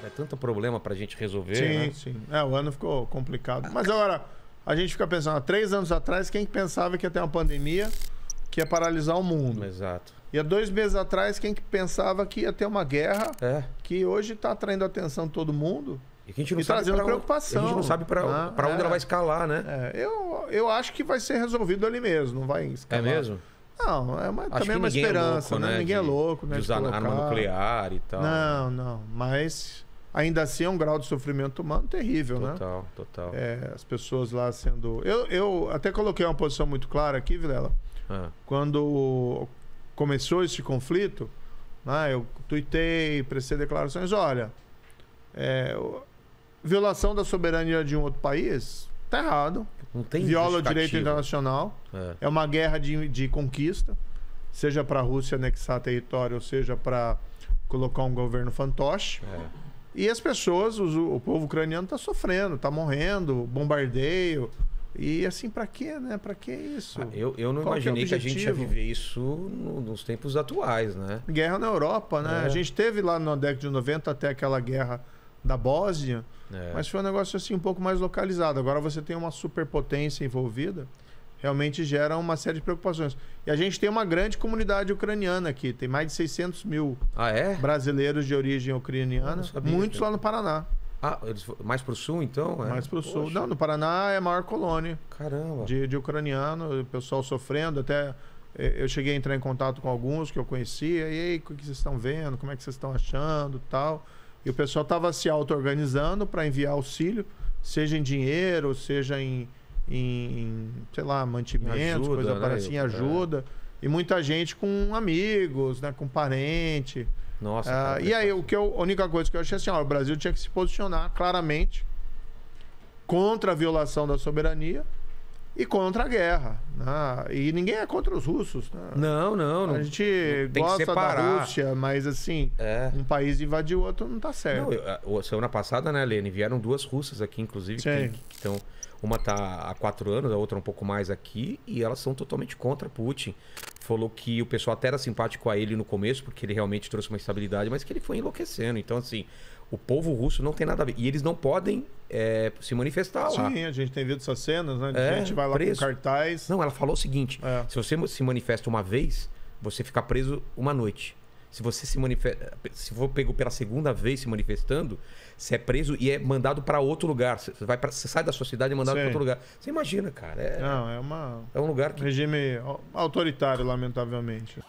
cara, é tanto problema pra gente resolver, Sim, né? sim. É, o ano ficou complicado. Mas agora, a gente fica pensando, há três anos atrás, quem que pensava que ia ter uma pandemia que ia paralisar o mundo? Exato. E há dois meses atrás, quem que pensava que ia ter uma guerra É. que hoje está atraindo a atenção de todo mundo? E que a gente não E sabe trazendo preocupação. A gente não sabe pra, Ah, onde é. ela vai escalar, né? É, eu, eu acho que vai ser resolvido ali mesmo, não vai É, escalar. mesmo? Não, é uma, Acho também é uma ninguém esperança, é louco, né? Ninguém é de- louco, né? De usar colocar- arma nuclear e tal. Não, não. Mas ainda assim é um grau de sofrimento humano terrível, né? Total, total. É, as pessoas lá sendo. Eu, eu até coloquei uma posição muito clara aqui, Vilela. Ah, Quando começou esse conflito, né, eu tuitei, prestei declarações. Olha, é, violação da soberania de um outro país tá errado. não tem Viola o direito internacional. É. É uma guerra de, de conquista, seja para a Rússia anexar território, ou seja para colocar um governo fantoche. É. E as pessoas, os- o povo ucraniano está sofrendo, está morrendo, bombardeio. E assim, para quê, né? Para que isso? Ah, eu, eu não Qual que é imaginei que, a gente ia viver isso no- nos tempos atuais, né? Guerra na Europa, né? É. A gente teve lá na década de 90 até aquela guerra da Bósnia, É. mas foi um negócio assim um pouco mais localizado. Agora você tem uma superpotência envolvida, realmente gera uma série de preocupações. E a gente tem uma grande comunidade ucraniana aqui, tem mais de 600 mil Ah, é? brasileiros de origem ucraniana, sabia, muitos lá no Paraná, Ah, mais pro sul, então? É? mais para o sul. Não, no Paraná é a maior colônia Caramba. de, de ucraniano, o pessoal sofrendo, até eh, eu cheguei a entrar em contato com alguns que eu conhecia, e aí, o que vocês estão vendo, como é que vocês estão achando tal. E o pessoal estava se auto-organizando para enviar auxílio, seja em dinheiro, seja em, em, sei lá, mantimentos, Ajuda, coisa né? para assim, É. ajuda. E muita gente com amigos, né, com parente. Nossa. Ah, cara, e aí, o que eu, a única coisa que eu achei assim, ó, o Brasil tinha que se posicionar claramente contra a violação da soberania e contra a guerra. né? E ninguém é contra os russos. né? Não, não, não. a gente tem que gosta da separar. Rússia, mas assim, É. um país invadir o outro não tá certo. Não, eu, semana passada, né, Lene, vieram duas russas aqui, inclusive, que Sim. estão. Uma tá há quatro anos, a outra um pouco mais aqui, e elas são totalmente contra Putin. Falou que o pessoal até era simpático a ele no começo, porque ele realmente trouxe uma estabilidade, mas que ele foi enlouquecendo. Então, assim, o povo russo não tem nada a ver. E eles não podem é, se manifestar lá. Sim, a gente tem visto essas cenas, né? De É, gente vai lá preso. com cartaz. Não, ela falou o seguinte: É. se você se manifesta uma vez, você fica preso uma noite. Se você se manifesta, se for pego pela segunda vez se manifestando, você é preso e é mandado para outro lugar. Você vai pra, você sai da sua cidade e é mandado para outro lugar. Você imagina, cara? É, Não, é uma é um lugar que regime autoritário, lamentavelmente.